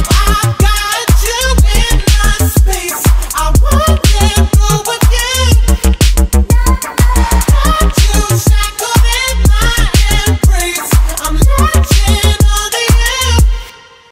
I